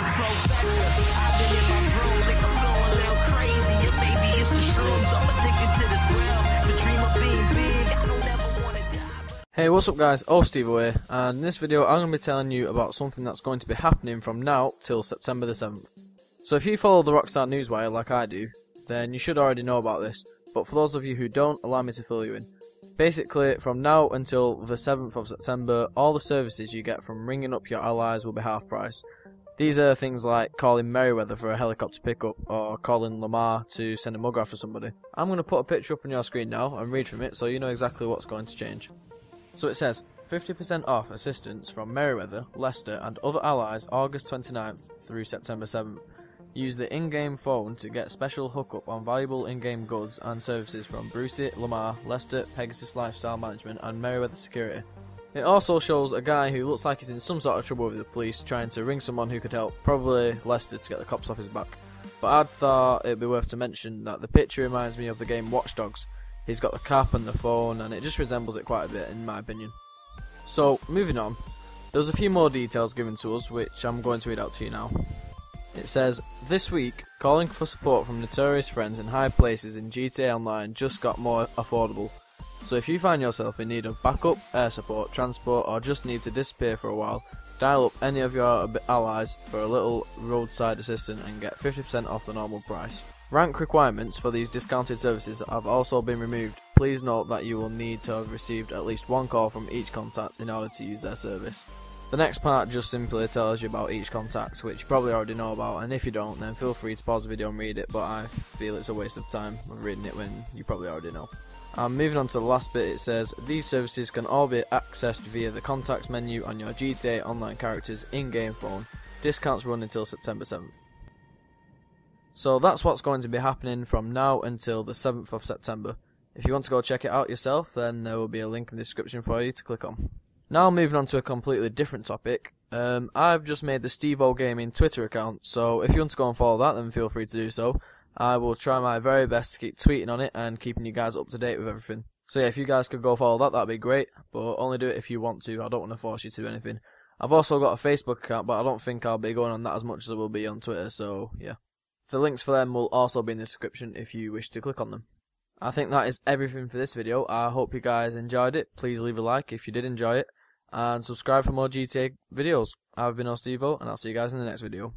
professor. I've been in my room, think I'm going a little crazy. It's the shrooms, I'm addicted to the thrill. The dream of being big. Hey, what's up guys? Oh, Steve away, and in this video I'm going to be telling you about something that's going to be happening from now till September the 7th. So if you follow the Rockstar Newswire like I do, then you should already know about this, but for those of you who don't, allow me to fill you in. Basically, from now until the 7th of September, all the services you get from ringing up your allies will be half price. These are things like calling Merryweather for a helicopter pickup, or calling Lamar to send a mug after somebody. I'm going to put a picture up on your screen now and read from it so you know exactly what's going to change. So it says 50% off assistance from Merryweather, Lester, and other allies August 29th through September 7th. Use the in game phone to get special hookup on valuable in game goods and services from Brucie, Lamar, Lester, Pegasus Lifestyle Management, and Merryweather Security. It also shows a guy who looks like he's in some sort of trouble with the police trying to ring someone who could help, probably Lester to get the cops off his back. But I'd thought it'd be worth to mention that the picture reminds me of the game Watch Dogs. He's got the cap and the phone, and it just resembles it quite a bit, in my opinion. So, moving on, there's a few more details given to us, which I'm going to read out to you now. It says, This week, calling for support from notorious friends in high places in GTA Online just got more affordable. So if you find yourself in need of backup, air support, transport, or just need to disappear for a while, dial up any of your allies for a little roadside assistance and get 50% off the normal price. Rank requirements for these discounted services have also been removed. Please note that you will need to have received at least one call from each contact in order to use their service. The next part just simply tells you about each contact, which you probably already know about, and if you don't, then feel free to pause the video and read it, but I feel it's a waste of time reading it when you probably already know. And moving on to the last bit, it says these services can all be accessed via the contacts menu on your GTA Online character's in-game phone. Discounts run until September 7th. So that's what's going to be happening from now until the 7th of September. If you want to go check it out yourself, then there will be a link in the description for you to click on. Now moving on to a completely different topic. Um, I've just made the Steve O Gaming Twitter account, so if you want to go and follow that, then feel free to do so. I will try my very best to keep tweeting on it and keeping you guys up to date with everything. So yeah, if you guys could go follow that, that'd be great. But only do it if you want to. I don't want to force you to do anything. I've also got a Facebook account, but I don't think I'll be going on that as much as I will be on Twitter. So yeah, the links for them will also be in the description if you wish to click on them. I think that is everything for this video. I hope you guys enjoyed it. Please leave a like if you did enjoy it, and subscribe for more GTA videos. I've been Ostevo, and I'll see you guys in the next video.